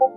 you